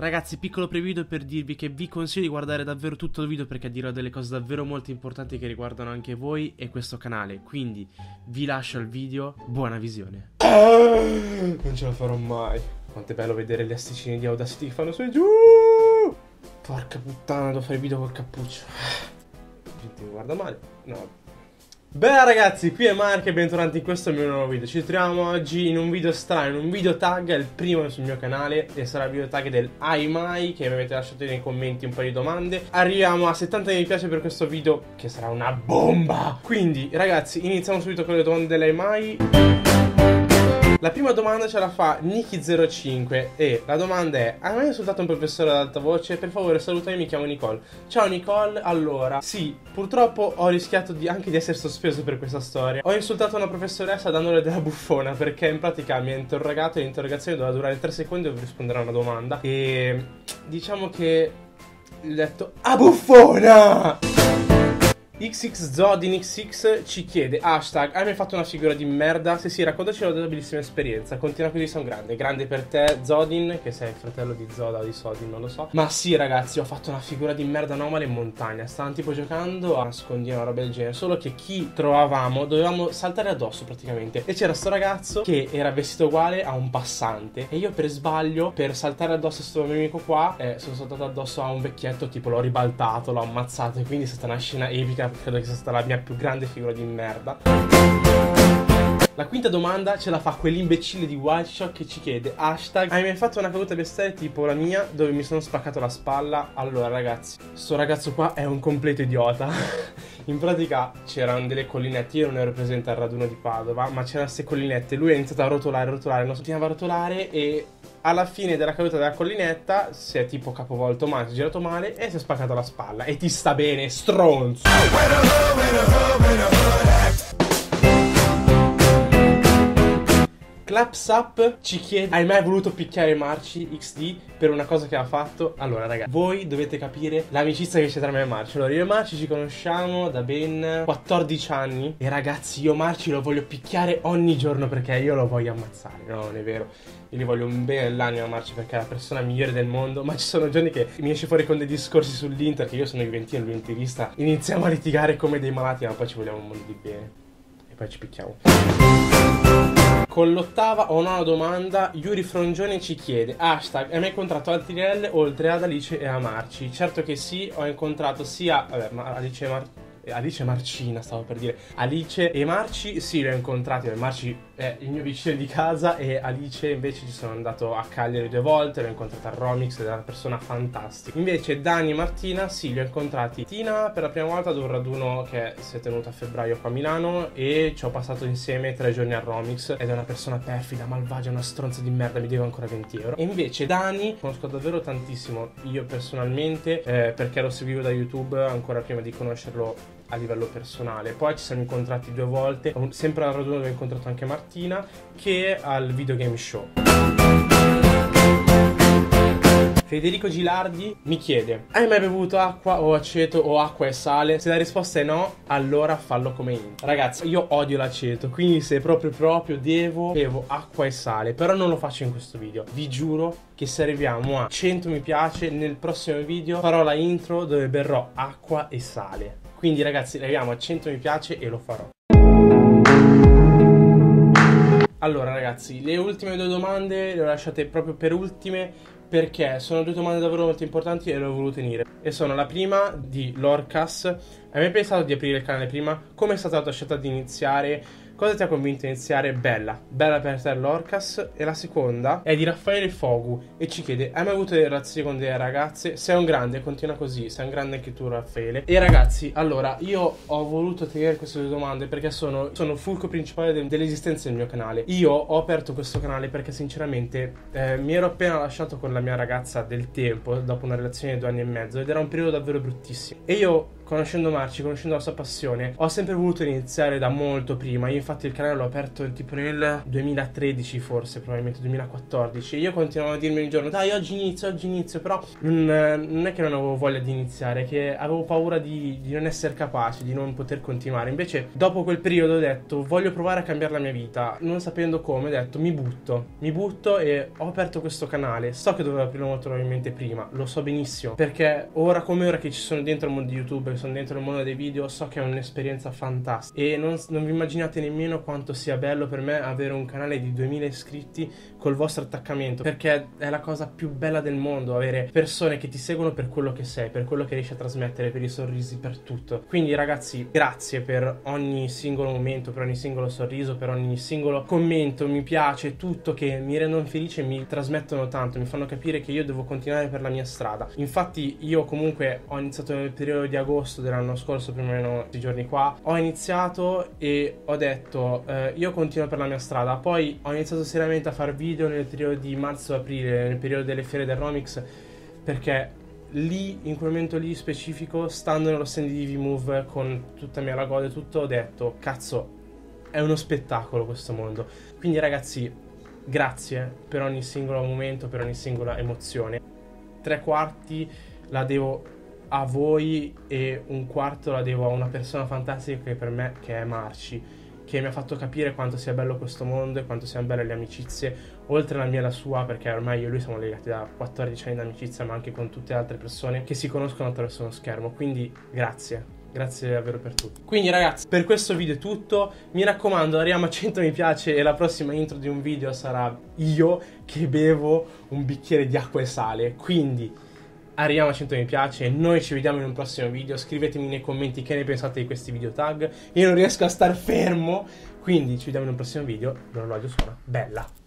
Ragazzi, piccolo prevideo per dirvi che vi consiglio di guardare davvero tutto il video perché dirò delle cose davvero molto importanti che riguardano anche voi e questo canale. Quindi vi lascio il video, buona visione. Non ce la farò mai. Quanto è bello vedere gli asticini di Audacity che fanno su e giù. Porca puttana, devo fare il video col cappuccio. Gente mi guarda male. No. Beh ragazzi, qui è Mark e bentornati in questo mio nuovo video. Ci troviamo oggi in un video strano, in un video tag, il primo sul mio canale E sarà il video tag del Ai che mi avete lasciato nei commenti un po' di domande. Arriviamo a 70 mi piace per questo video, che sarà una bomba! Quindi ragazzi, iniziamo subito con le domande dell'Ai la prima domanda ce la fa Niki05 e la domanda è Hai mai insultato un professore ad alta voce? Per favore salutami, mi chiamo Nicole Ciao Nicole, allora Sì, purtroppo ho rischiato di, anche di essere sospeso per questa storia Ho insultato una professoressa dandole della buffona Perché in pratica mi ha interrogato e l'interrogazione doveva durare 3 secondi per rispondere a una domanda E diciamo che ho detto A buffona! XX Zodin XX ci chiede hashtag hai mai fatto una figura di merda? Se sì raccontaci la tua bellissima esperienza. Continua così un grande. Grande per te Zodin Che sei il fratello di Zoda o di Sodin non lo so. Ma sì ragazzi ho fatto una figura di merda anomala in montagna. Stavano tipo giocando a nascondino una roba del genere. Solo che chi trovavamo dovevamo saltare addosso praticamente. E c'era sto ragazzo che era vestito uguale a un passante. E io per sbaglio per saltare addosso a sto mio amico qua eh, Sono saltato addosso a un vecchietto tipo l'ho ribaltato L'ho ammazzato. E quindi è stata una scena epica credo che sia stata la mia più grande figura di merda. La quinta domanda ce la fa quell'imbecille di Wildshock che ci chiede hashtag Hai mai fatto una caduta bestiale tipo la mia dove mi sono spaccato la spalla? Allora ragazzi, sto ragazzo qua è un completo idiota In pratica c'erano delle collinette, io non ero presente al raduno di Padova Ma c'erano queste collinette, lui ha iniziato a rotolare, rotolare, non continuava a rotolare e alla fine della caduta della collinetta si è tipo capovolto male, si è girato male e si è spaccato la spalla. E ti sta bene, stronzo. Claps Up ci chiede Hai mai voluto picchiare Marci XD per una cosa che ha fatto? Allora ragazzi Voi dovete capire l'amicizia che c'è tra me e Marci. Allora io e Marci ci conosciamo da ben 14 anni E ragazzi io Marci lo voglio picchiare ogni giorno perché io lo voglio ammazzare. No non è vero. Io gli voglio un bene dell'anima a Marci perché è la persona migliore del mondo. Ma ci sono giorni che mi esce fuori con dei discorsi sull'Inter Che io sono Juventino, lui interista Iniziamo a litigare come dei malati ma poi ci vogliamo un mondo di bene. E poi ci picchiamo con l'ottava o nona domanda, Yuri Frongione ci chiede: hashtag, hai mai incontrato altri L oltre ad Alice e a Marci? Certo che sì, ho incontrato sia vabbè, Alice e Marci Alice Marcina, stavo per dire. Alice e Marci, sì, li ho incontrati. Marci è il mio vicino di casa e Alice invece ci sono andato a Cagliari due volte, l'ho incontrata a Romix ed è una persona fantastica. Invece Dani e Martina, sì, li ho incontrati. Tina per la prima volta ad un raduno che si è tenuto a febbraio qua a Milano e ci ho passato insieme tre giorni a Romix ed è una persona perfida, malvagia, una stronza di merda, mi deve ancora 20 euro. E invece Dani conosco davvero tantissimo io personalmente eh, perché lo seguivo da YouTube ancora prima di conoscerlo a livello personale. Poi ci siamo incontrati due volte, sempre al raduno dove ho incontrato anche Martina, che al videogame show. Federico Gilardi mi chiede: Hai mai bevuto acqua o aceto o acqua e sale? Se la risposta è no, allora fallo come in. Ragazzi, io odio l'aceto, quindi se proprio proprio devo, bevo acqua e sale. Però non lo faccio in questo video. Vi giuro che se arriviamo a 100 mi piace, nel prossimo video farò la intro dove berrò acqua e sale. Quindi ragazzi arriviamo a 100 mi piace e lo farò. Allora ragazzi, le ultime due domande le ho lasciate proprio per ultime perché sono due domande davvero molto importanti e le ho volute tenere. E sono la prima di Lorcas. Hai mai pensato di aprire il canale prima? Come è stata la tua scelta di iniziare? Cosa ti ha convinto a iniziare? Bella. Bella per te l'Orcas. E la seconda è di Raffaele Fogu e ci chiede: Hai mai avuto delle relazioni con delle ragazze? Sei un grande, continua così. Sei un grande anche tu, Raffaele. E ragazzi, allora, io ho voluto tenere queste due domande perché sono, sono fulcro principale de- dell'esistenza del mio canale. Io ho aperto questo canale perché, sinceramente, eh, mi ero appena lasciato con la mia ragazza del tempo dopo una relazione di due anni e mezzo ed era un periodo davvero bruttissimo. E io conoscendo Marci, conoscendo la sua passione, ho sempre voluto iniziare da molto prima. Io infatti il canale l'ho aperto tipo nel 2013 forse, probabilmente 2014. Io continuavo a dirmi ogni giorno, dai oggi inizio, oggi inizio, però non, non è che non avevo voglia di iniziare, che avevo paura di, di non essere capace, di non poter continuare. Invece dopo quel periodo ho detto, voglio provare a cambiare la mia vita, non sapendo come, ho detto, mi butto, mi butto e ho aperto questo canale. So che dovevo aprirlo molto probabilmente prima, lo so benissimo, perché ora come ora che ci sono dentro il mondo di YouTube, sono dentro il mondo dei video, so che è un'esperienza fantastica. E non, non, vi immaginate nemmeno quanto sia bello per me avere un canale di 2000 iscritti col vostro attaccamento. Perché è la cosa più bella del mondo, avere persone che ti seguono per quello che sei, per quello che riesci a trasmettere, per i sorrisi, per tutto. Quindi ragazzi, grazie per ogni singolo momento, per ogni singolo sorriso, per ogni singolo commento, mi piace, tutto che mi rendono felice e mi trasmettono tanto, mi fanno capire che io devo continuare per la mia strada. Infatti io comunque ho iniziato nel periodo di agosto dell'anno l'anno scorso, più o meno questi giorni qua, ho iniziato e ho detto eh, io continuo per la mia strada. Poi ho iniziato seriamente a fare video nel periodo di marzo-aprile, nel periodo delle fiere del Romix, perché lì, in quel momento lì specifico, stando nello stand di V-Move con tutta mia la gode e tutto, ho detto cazzo, è uno spettacolo questo mondo. Quindi ragazzi, grazie per ogni singolo momento, per ogni singola emozione. Tre quarti la devo a voi e un quarto la devo a una persona fantastica che per me che è Marci che mi ha fatto capire quanto sia bello questo mondo e quanto siano belle le amicizie, oltre alla mia e la sua, perché ormai io e lui siamo legati da 14 anni di amicizia, ma anche con tutte le altre persone che si conoscono attraverso uno schermo. Quindi grazie, grazie davvero per tutto. Quindi ragazzi, per questo video è tutto. Mi raccomando, arriviamo a 100 mi piace e la prossima intro di un video sarà io che bevo un bicchiere di acqua e sale. Quindi arriviamo a 100 mi piace. Noi ci vediamo in un prossimo video. Scrivetemi nei commenti che ne pensate di questi video tag. Io non riesco a star fermo. Quindi ci vediamo in un prossimo video. L'orologio suona. Bella.